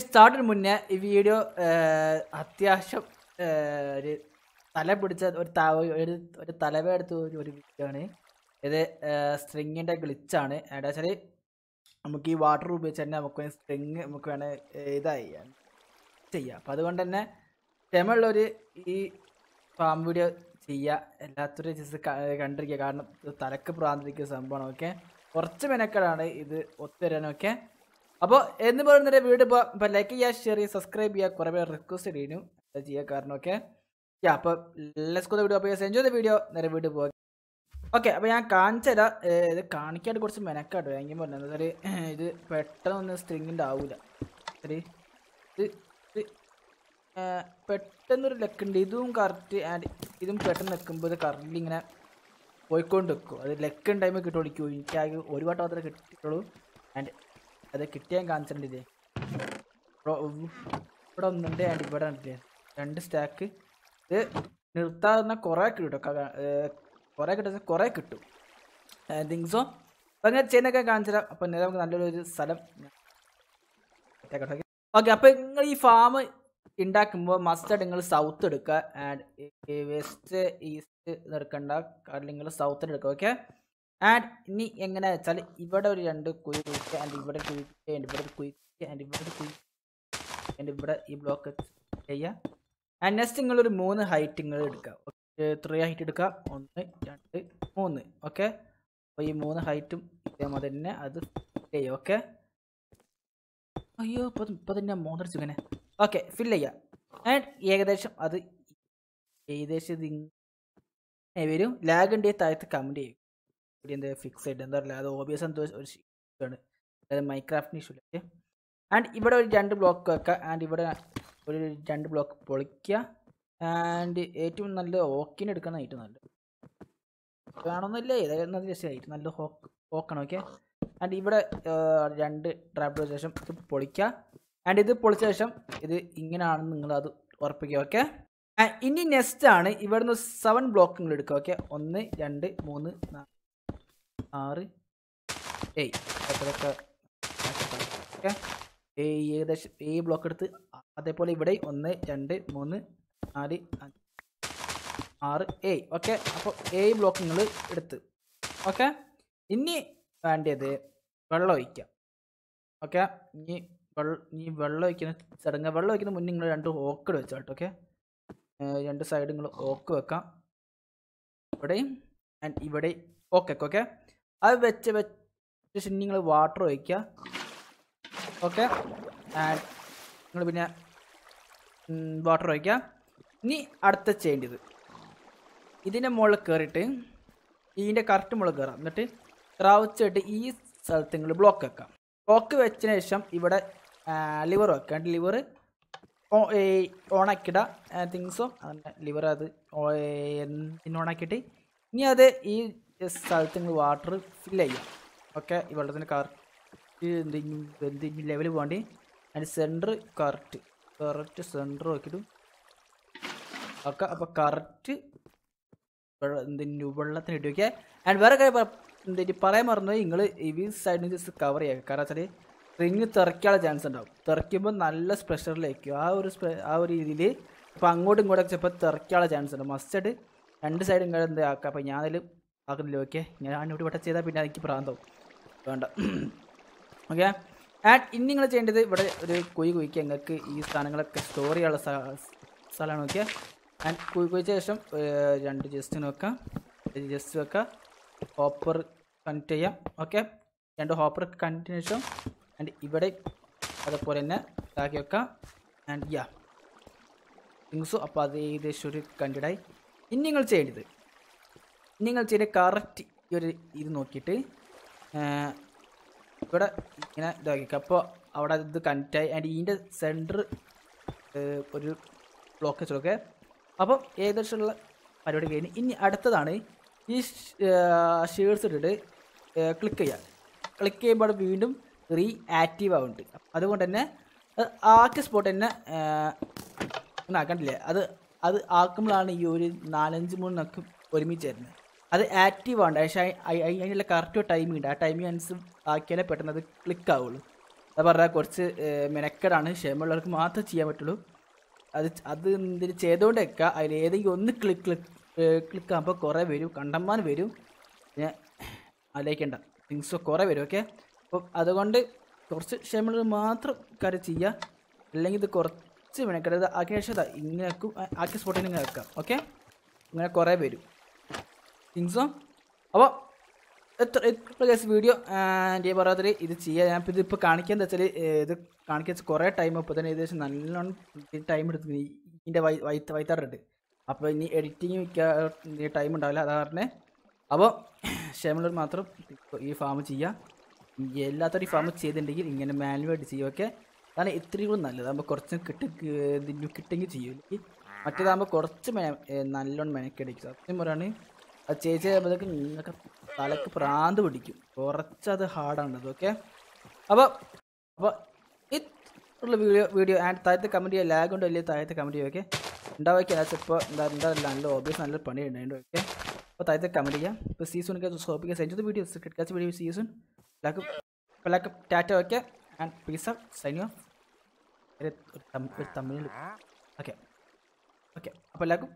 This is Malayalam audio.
സ്റ്റാർട്ടിന് മുന്നേ ഈ വീഡിയോ അത്യാവശ്യം ഒരു തല പിടിച്ച ഒരു ത- ഒരു ഒരു ഒരു വീഡിയോ ആണ്. ഇത് സ്ട്രിങ്ങിന്റെ ഗ്ലിച്ചാണ്. എന്താ വെച്ചാൽ നമുക്ക് ഈ വാട്ടർ ഉപയോഗിച്ച് തന്നെ നമുക്ക് സ്ട്രിങ് നമുക്ക് വേണേൽ ഇതായി ചെയ്യാം. അപ്പം അതുകൊണ്ട് തന്നെ ക്ഷമയുള്ളൊരു ഈ ഫാം വീഡിയോ ചെയ്യുക എല്ലാത്തൊരു ജസ്റ്റ് കണ്ടിരിക്കുക. കാരണം തലക്ക് പ്രാന്തിരിക്കുന്ന സംഭവമാണ്. ഓക്കെ? കുറച്ച് മെനക്കെടാണ് ഇത് ഒത്തുവരാനൊക്കെ അപ്പോൾ എന്ന് പറയുന്നൊരു വീഡിയോ ഇപ്പോൾ ഇപ്പോൾ ലൈക്ക് ചെയ്യുക ഷെയർ ചെയ്യുക സബ്സ്ക്രൈബ് ചെയ്യുക കുറേ പേര് റിക്വസ്റ്റ് ചെയ്യുന്നു അത് ചെയ്യുക കാരണം ഓക്കെ യാ അപ്പോൾ ഗോ വീഡിയോ അപ്പോൾ എൻജോയ് ദ വീഡിയോ നേരെ വീഡിയോ പോകുക ഓക്കെ അപ്പോൾ ഞാൻ കാണിച്ചു തരാം. ഇത് കാണിക്കാണ്ട് കുറച്ച് മെനക്കാട്ടോ. എങ്കിൽ പറഞ്ഞത് എന്താ ഇത് പെട്ടെന്നൊന്നും സ്ട്രിങ്ങിന്റെ ആവില്ല ശരി? ഇത് ഇത് പെട്ടെന്നൊരു ലെക്കുണ്ട് ഇതും കറക്റ്റ് ആൻഡ് ഇതും പെട്ടെന്ന് നിൽക്കുമ്പോൾ ഇത് കറക്റ്റ് ഇങ്ങനെ പോയിക്കൊണ്ട് നിൽക്കും അത് ലെക്കുണ്ടായ്മ കിട്ടുകൊടുക്കൂ എനിക്കാകെ ഒരു വട്ടം മാത്രമേ കിട്ടിയിട്ടുള്ളൂ. ആൻഡ് അത് കിട്ടിയാൻ കാണിച്ചിട്ടില്ലേ ഇവിടെ ഒന്നുണ്ട് ആൻഡ് ഇവിടെ ഉണ്ട് രണ്ട് സ്റ്റാക്ക് ഇത് നിർത്താതെ കുറേ കിട്ടും കുറേ കിട്ടുന്ന കുറേ കിട്ടും. തിങ്സോ അപ്പം അങ്ങനെ ചെയ്യുന്നൊക്കെ കാണിച്ചു തരാം അപ്പം നേരെ നമുക്ക് നല്ലൊരു സ്ഥലം ഓക്കെ. അപ്പോൾ നിങ്ങൾ ഈ ഫാം ഉണ്ടാക്കുമ്പോൾ മസ്റ്റായിട്ട് നിങ്ങൾ സൗത്ത് എടുക്കുക. ആൻഡ് വെസ്റ്റ് ഈസ്റ്റ് എടുക്കണ്ട കാരണം നിങ്ങൾ സൗത്ത് എടുക്കുക ഓക്കെ? ആൻഡ് ഇനി എങ്ങനെ വെച്ചാൽ ഇവിടെ ഒരു രണ്ട് കുഴി കുഴിക്കുക ആൻഡ് ഇവിടെ കുഴിക്കുക ആൻഡ് ഇവിടെ കുഴിക്കുക ആൻഡ് ഇവിടെ കുഴി ആൻഡ് ഇവിടെ ഈ ബ്ലോക്ക് ചെയ്യുക ആൻഡ് നെക്സ്റ്റ് നിങ്ങളൊരു മൂന്ന് ഹൈറ്റ് നിങ്ങൾ എടുക്കുക. ത്രീ ഹൈറ്റ് എടുക്കുക. ഒന്ന് രണ്ട് മൂന്ന്. ഓക്കെ അപ്പോൾ ഈ മൂന്ന് ഹൈറ്റും ഇതേമാതിരി തന്നെ അത് ചെയ്യുക ഓക്കെ അയ്യോ ഇപ്പം ഇപ്പം തന്നെ മൂന്നടിച്ചു ഇങ്ങനെ ഓക്കെ ഫിൽ ചെയ്യുക ആൻഡ് ഏകദേശം അത് ഏകദേശം ഇത് വരും. ലാഗ് ഉണ്ടെങ്കിൽ താഴത്ത് കമന്റ് ചെയ്യും. എന്താ ഫിക്സ് ആയിട്ട് എന്താ പറയുക അത് ഓബിയസ് എന്തോ ഒരു ആണ് അതായത് മൈക്രാഫ്റ്റിന് ഇഷ്യൂ ഓക്കെ ആൻഡ് ഇവിടെ ഒരു രണ്ട് ബ്ലോക്ക് വെക്കുക ആൻഡ് ഇവിടെ ഒരു രണ്ട് ബ്ലോക്ക് പൊളിക്കുക ആൻഡ് ഏറ്റവും നല്ല ഓക്കിന് എടുക്കുന്ന ഏറ്റവും നല്ലത് വേണമെന്നില്ലേ ഇതായിരുന്നു ജസ്റ്റ് ആയിട്ട് നല്ല ഹോക്ക് ഹോക്കാണ് ഓക്കെ ആൻഡ് ഇവിടെ രണ്ട് ട്രാപ്പിന് ശേഷം ഇത് പൊളിക്കുക ആൻഡ് ഇത് പൊളിച്ച ശേഷം ഇത് ഇങ്ങനെയാണെന്ന് നിങ്ങൾ അത് ഉറപ്പിക്കുക ഓക്കെ ഇനി നെക്സ്റ്റ് ആണ് ഇവിടുന്ന് സെവൻ ബ്ലോക്ക് നിങ്ങൾ എടുക്കുക ഓക്കെ ഒന്ന് രണ്ട് മൂന്ന് നാല്. ആറ്. ഏയ് അത്രയൊക്കെ ഓക്കെ. ഏകദേശം ഏഴ് ബ്ലോക്ക് എടുത്ത് അതേപോലെ ഇവിടെ ഒന്ന് രണ്ട് മൂന്ന് നാല് ആറ് ഏയ്. ഓക്കെ. അപ്പോൾ ഏഴ് ബ്ലോക്ക് നിങ്ങൾ എടുത്ത്. ഓക്കെ. ഇനി വേണ്ടത് വെള്ളം ഒഴിക്കാം. ഓക്കെ. ഇനി വെള്ളം ഇനി വെള്ളം ഒഴിക്കുന്ന ചടങ്ങ്. വെള്ളം ഒഴിക്കുന്ന മുന്നേ നിങ്ങൾ രണ്ട് ഓക്കട് വെച്ചോട്ടോ ഓക്കെ. രണ്ട് സൈഡ് നിങ്ങൾ ഓക്ക് വെക്കാം. ഇവിടെയും ആൻഡ് ഇവിടെ ഓക്കെ ഓക്കെ. അത് വെച്ച് വെച്ച് നിങ്ങൾ വാട്ടർ ഒഴിക്കുക ഓക്കെ ആൻഡ് നിങ്ങൾ പിന്നെ വാട്ടർ ഒഴിക്കുക ഇനി അടുത്ത ചെയ്യേണ്ടത്. ഇതിന്റെ മുകളിൽ കയറിയിട്ട് ഇതിന്റെ കറക്റ്റ് മുകളിൽ കയറാം എന്നിട്ട് ക്രൗച്ചിട്ട് ഈ സ്ഥലത്ത് നിങ്ങൾ ബ്ലോക്ക് വെക്കാം. ബ്ലോക്ക് വെച്ചതിന് ശേഷം ഇവിടെ ലിവർ വെക്കാം. ലിവർ ഓണാക്കിയിട തിങ്സോ അങ്ങനെ ലിവർ അത് ഓണാക്കിയിട്ട് ഇനി അത് ഈ സ്ഥലത്ത് നിങ്ങൾ വാട്ടർ ഫില്ല് ചെയ്യാം. ഓക്കെ ഈ വെള്ളത്തിന് കറക്റ്റ് എന്തെങ്കിലും എന്തെങ്കിലും ലെവൽ വേണ്ടി അതിന്റെ സെന്റർ കറക്റ്റ് കറക്റ്റ് സെന്റർ നോക്കിയിട്ടും. ഓക്കെ അപ്പോൾ കറക്റ്റ് എന്തെങ്കിലും വെള്ളത്തിന് ഇട്ട് വയ്ക്കുക ആൻഡ് വേറെ കാര്യം എന്തെങ്കിലും പറയാൻ മറന്നത് നിങ്ങൾ ഈ സൈഡിൽ ജസ്റ്റ് കവർ ചെയ്യുക. കാരണം വെച്ചാൽ റിങ് തെറിക്കാനുള്ള ചാൻസ് ഉണ്ടാവും. തെറിക്കുമ്പോൾ നല്ല സ്പ്രഷറിലേക്കും ആ ഒരു ആ ഒരു രീതിയിൽ അപ്പോൾ അങ്ങോട്ടും ഇങ്ങോട്ടൊക്കെ ചിലപ്പോൾ തെറിക്കാനുള്ള ചാൻസ് ഉണ്ട്. മസ്റ്റായിട്ട് രണ്ട് സൈഡും കൂടെ എന്താ ആക്കുക? അപ്പോൾ ഞാനതിൽ ആക്കുന്നില്ല? ഓക്കെ ഞാൻ ഇവിടെ വട്ടം ചെയ്താൽ പിന്നെ എനിക്ക് പ്രാന്തോ വേണ്ട. ഓക്കെ ആൻഡ് ഇനി നിങ്ങൾ ചെയ്യേണ്ടത് ഇവിടെ ഒരു കുഴി കുഴിക്കുക. നിങ്ങൾക്ക് ഈ സാധനങ്ങളൊക്കെ സ്റ്റോർ ചെയ്യാനുള്ള സ്ഥലമാണ്. ഓക്കെ ആൻഡ് കുഴി കുഴിച്ച ശേഷം രണ്ട് ജസ്റ്റ് വെക്കാം ജസ്റ്റ് വെക്കാം ഹോപ്പർ കണക്ട് ചെയ്യാം. ഓക്കെ രണ്ട് ഹോപ്പർ കണക്റ്റിന് ശേഷം ആൻഡ് ഇവിടെ അതുപോലെ തന്നെ ഇതാക്കി വെക്കാം ആൻഡ് യാ തിങ്സും അപ്പോൾ അത് ഏകദേശം ഒരു കണ്ടിടായി ഇനി നിങ്ങൾ ചെയ്യേണ്ടത് നിങ്ങൾ ചെയ്ത കറക്റ്റ് ഈ ഒരു ഇത് നോക്കിയിട്ട് ഇവിടെ ഇങ്ങനെ ഇതാക്കി അപ്പോൾ അവിടെ ഇത് കണക്റ്റായി ആൻഡ് ഇതിന്റെ സെന്റർ ഒരു ബ്ലോക്ക് വെച്ചൊക്കെ അപ്പം ഏകദേശമുള്ള പരിപാടി കഴിഞ്ഞ് ഇനി അടുത്തതാണ് ഈ ഷെയർസ് ഇട്ടിട്ട് ക്ലിക്ക് ചെയ്യുക. ക്ലിക്ക് ചെയ്യുമ്പോൾ വീണ്ടും റീ ആക്റ്റീവ് ആവുന്നുണ്ട്. അതുകൊണ്ട് തന്നെ ആക്കിയ സ്പോട്ട് തന്നെ ആക്കണ്ടില്ലേ. അത് അത് ആക്കുമ്പോഴാണ് ഈ ഒരു നാലഞ്ച് മൂന്നൊക്കെ ഒരുമിച്ച് വരുന്നത്. അത് ആക്റ്റീവ് ആണ്. പക്ഷേ അതിനുള്ള കറക്റ്റ് ടൈമിംഗ് ഉണ്ട്. ആ ടൈമിംഗ് അനുസരിച്ച് ആക്കിയാലേ പെട്ടെന്ന് അത് ക്ലിക്ക് ആവുള്ളൂ. അത് പറഞ്ഞാൽ കുറച്ച് മെനക്കെടാണ്. ക്ഷമയുള്ളവർക്ക് മാത്രമേ ചെയ്യാൻ പറ്റുള്ളൂ. അത് അത് എന്തിന് ചെയ്തുകൊണ്ട് വെക്കുക അതിൽ ഏതെങ്കിലും ഒന്ന് ക്ലിക്ക് ക്ലിക്ക് ക്ലിക്ക് ആകുമ്പോൾ കുറേ വരും. കണ്ടമാനം വരും. ഞാൻ ആലോചിക്കേണ്ട. തിങ്സ് കുറേ വരും ഓക്കെ അപ്പോൾ അതുകൊണ്ട് കുറച്ച് ക്ഷമയുള്ളവർ മാത്രം കാര്യം ചെയ്യുക അല്ലെങ്കിൽ ഇത് കുറച്ച് മെനക്കെടത് ആക്കിയ ശേഷം ഇങ്ങനെ ആക്കി സ്പോട്ടിൽ ഇങ്ങനെ വെക്കാം ഓക്കെ ഇങ്ങനെ കുറേ വരും. തിങ്സോ അപ്പോൾ എത്ര എത്ര ഗസ് വീഡിയോ എന്റെ പറയാത്തത് ഇത് ചെയ്യുക ഞാൻ ഇപ്പോൾ ഇതിപ്പോൾ കാണിക്കുക എന്താ വെച്ചാൽ ഇത് കാണിക്കാൻ വെച്ചാൽ കുറേ ടൈം ഇപ്പോൾ തന്നെ ഏകദേശം നല്ലോണം ടൈം എടുത്തു ഇതിന്റെ വൈ വൈത്ത് വൈത്താറുണ്ട്. അപ്പോൾ ഇനി എഡിറ്റിങ് ടൈം ഉണ്ടാവില്ല. അതാ പറഞ്ഞത് അപ്പോൾ ക്ഷമയുള്ളവർ മാത്രം ഈ ഫാം ചെയ്യുക എല്ലാത്തൊരു ഫാം ചെയ്തിട്ടുണ്ടെങ്കിൽ ഇങ്ങനെ മാനുവലായിട്ട് ചെയ്യുമൊക്കെ അതാണ് ഇത്രയും കൂടെ നല്ലത്. നമ്മൾ കുറച്ച് കിട്ടി കിട്ടെങ്കിൽ ചെയ്യും. മറ്റേതാകുമ്പോൾ കുറച്ച് മെ നല്ലോണം മെനക്കെടിക്കും. സത്യം പറയാണ്. അത് ചേച്ചി ചെയ്യുമ്പോഴത്തേക്ക് നിങ്ങൾക്ക് തലക്ക് പ്രാന്ത് പിടിക്കും. കുറച്ചത് ഹാർഡാണത് ഓക്കെ അപ്പോൾ അപ്പോൾ ഇത്രയുള്ള വീഡിയോ വീഡിയോ ആൻഡ് താഴത്തെ കമന്റ് ചെയ്യുക ലാഗ് ഉണ്ടോ ഇല്ലേ താഴത്തെ കമന്റ് ചെയ്യുക ഓക്കെ ഉണ്ടാവുക ഇപ്പോൾ എന്താ എന്താ നല്ല ഓബിയസ് നല്ല പണി ഉണ്ടായിട്ട് ഓക്കെ അപ്പോൾ താഴത്തെ കമന്റ് ചെയ്യാം. ഇപ്പോൾ സീസൺ സോപ്പിക്കാൻ സെഞ്ചുറി വീഡിയോ കിടക്കാച്ച വീഡിയോ സീസൺ എല്ലാവർക്കും എല്ലാവർക്കും tata okay and peace of ഒരു തമ്മിൽ ഓക്കെ ഓക്കെ അപ്പോൾ എല്ലാവർക്കും